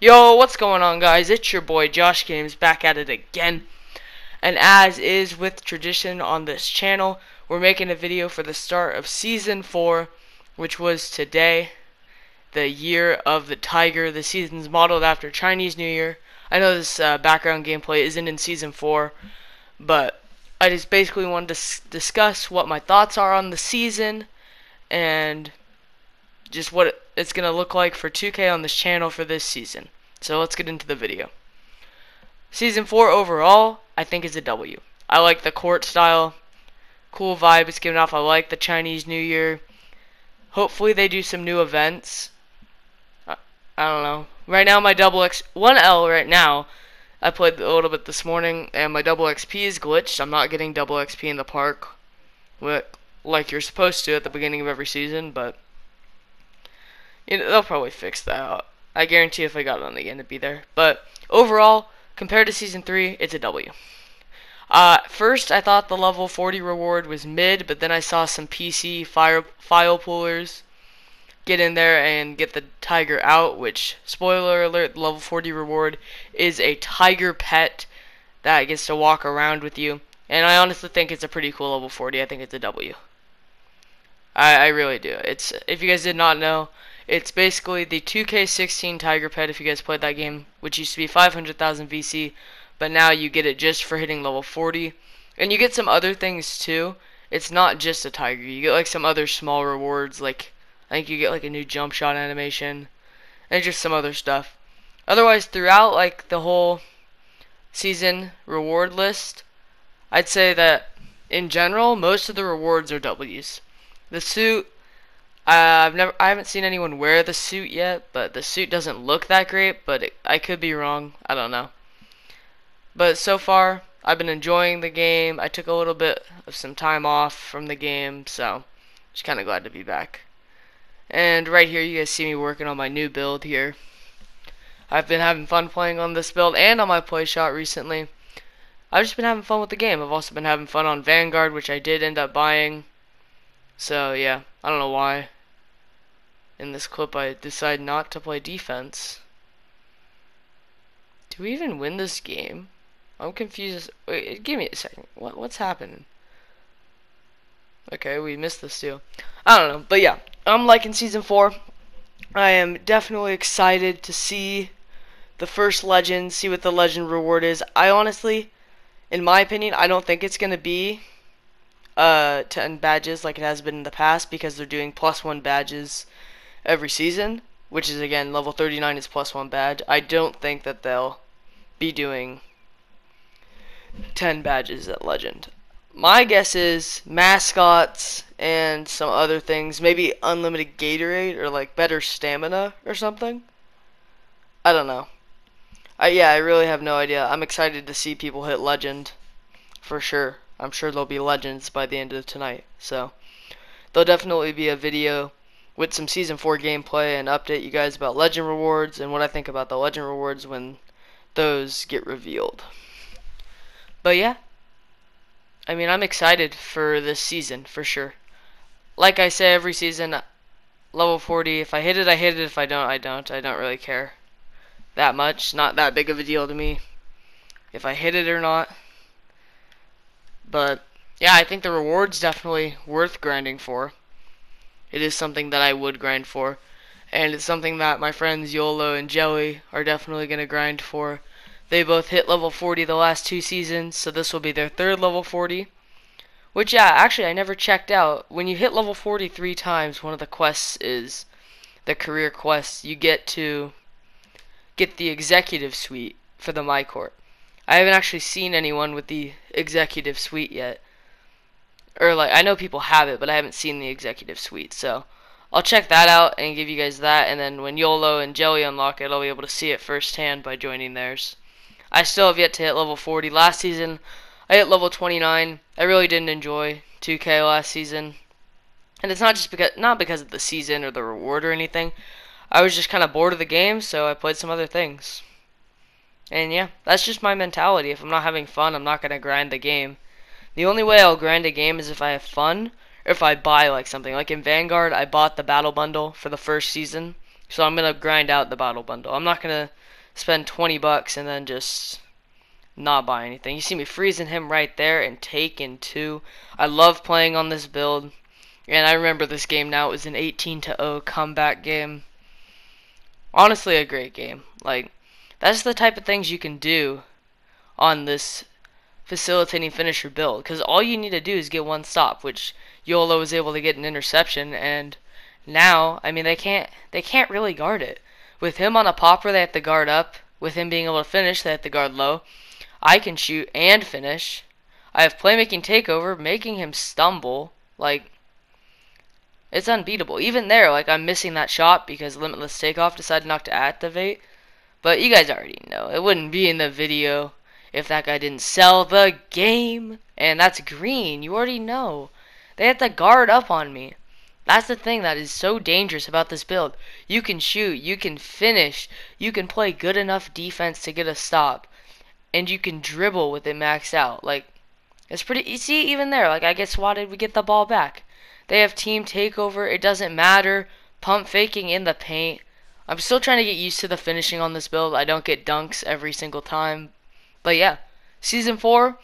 Yo, what's going on guys? It's your boy Josh Games back at it again. And as is with tradition on this channel, we're making a video for the start of Season 4, which was today, the year of the tiger. The season's modeled after Chinese New Year. I know this uh, background gameplay isn't in Season 4, but I just basically wanted to discuss what my thoughts are on the season and just what it's going to look like for 2K on this channel for this season. So let's get into the video. Season 4 overall, I think is a W. I like the court style. Cool vibe it's giving off. I like the Chinese New Year. Hopefully they do some new events. I, I don't know. Right now my double X 1L right now. I played a little bit this morning and my double XP is glitched. I'm not getting double XP in the park like you're supposed to at the beginning of every season, but you know, they'll probably fix that out. I guarantee if I got it on again, it'd be there. But overall, compared to season three, it's a W. Uh, first, I thought the level 40 reward was mid, but then I saw some PC fire, file pullers get in there and get the tiger out, which, spoiler alert, the level 40 reward is a tiger pet that gets to walk around with you. And I honestly think it's a pretty cool level 40. I think it's a W. I, I really do. It's If you guys did not know, it's basically the 2K16 Tiger Pet if you guys played that game, which used to be 500,000 VC, but now you get it just for hitting level 40. And you get some other things too. It's not just a tiger. You get like some other small rewards, like I think you get like a new jump shot animation, and just some other stuff. Otherwise, throughout like the whole season reward list, I'd say that in general, most of the rewards are W's. The suit Uh, I've never, I haven't seen anyone wear the suit yet, but the suit doesn't look that great. But it, I could be wrong. I don't know. But so far, I've been enjoying the game. I took a little bit of some time off from the game, so just kind of glad to be back. And right here, you guys see me working on my new build here. I've been having fun playing on this build and on my play shot recently. I've just been having fun with the game. I've also been having fun on Vanguard, which I did end up buying. So yeah, I don't know why in this clip I decide not to play defense. Do we even win this game? I'm confused. Wait, give me a second. What what's happening? Okay, we missed the steal. I don't know, but yeah, I'm liking season four. I am definitely excited to see the first legend, see what the legend reward is. I honestly, in my opinion, I don't think it's gonna be uh 10 badges like it has been in the past because they're doing plus one badges every season, which is again level 39 is plus one badge. I don't think that they'll be doing 10 badges at Legend. My guess is mascots and some other things, maybe unlimited Gatorade or like better stamina or something. I don't know. I yeah, I really have no idea. I'm excited to see people hit legend for sure. I'm sure there'll be legends by the end of tonight. So there'll definitely be a video with some Season 4 gameplay and update you guys about Legend Rewards and what I think about the Legend Rewards when those get revealed. But yeah, I mean, I'm excited for this season, for sure. Like I say every season, level 40, if I hit it, I hit it. If I don't, I don't. I don't really care that much. Not that big of a deal to me if I hit it or not. But yeah, I think the reward's definitely worth grinding for. It is something that I would grind for. And it's something that my friends YOLO and Jelly are definitely going to grind for. They both hit level 40 the last two seasons, so this will be their third level 40. Which, yeah, actually, I never checked out. When you hit level 40 three times, one of the quests is the career quest. You get to get the executive suite for the My Court. I haven't actually seen anyone with the executive suite yet or like I know people have it, but I haven't seen the executive suite. So I'll check that out and give you guys that. And then when YOLO and Jelly unlock it, I'll be able to see it firsthand by joining theirs. I still have yet to hit level 40. Last season, I hit level 29. I really didn't enjoy 2K last season, and it's not just because not because of the season or the reward or anything. I was just kind of bored of the game, so I played some other things. And yeah, that's just my mentality. If I'm not having fun, I'm not gonna grind the game. The only way I'll grind a game is if I have fun or if I buy like something. Like in Vanguard, I bought the battle bundle for the first season, so I'm gonna grind out the battle bundle. I'm not gonna spend 20 bucks and then just not buy anything. You see me freezing him right there and taking two. I love playing on this build. And I remember this game now. It was an 18 to 0 comeback game. Honestly, a great game. Like, that's the type of things you can do on this facilitating finisher build. Because all you need to do is get one stop, which Yolo was able to get an interception. And now, I mean, they can't they can't really guard it. With him on a popper, they have to guard up. With him being able to finish, they have to guard low. I can shoot and finish. I have playmaking takeover, making him stumble. Like, it's unbeatable. Even there, like, I'm missing that shot because Limitless Takeoff decided not to activate. But you guys already know. It wouldn't be in the video if that guy didn't sell the game. And that's green. You already know. They had to guard up on me. That's the thing that is so dangerous about this build. You can shoot, you can finish, you can play good enough defense to get a stop, and you can dribble with it maxed out. Like, it's pretty. You see, even there, like I get swatted, we get the ball back. They have team takeover. It doesn't matter. Pump faking in the paint. I'm still trying to get used to the finishing on this build. I don't get dunks every single time. But yeah, season 4,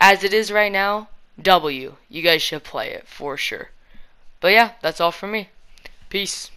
as it is right now, W. You guys should play it for sure. But yeah, that's all from me. Peace.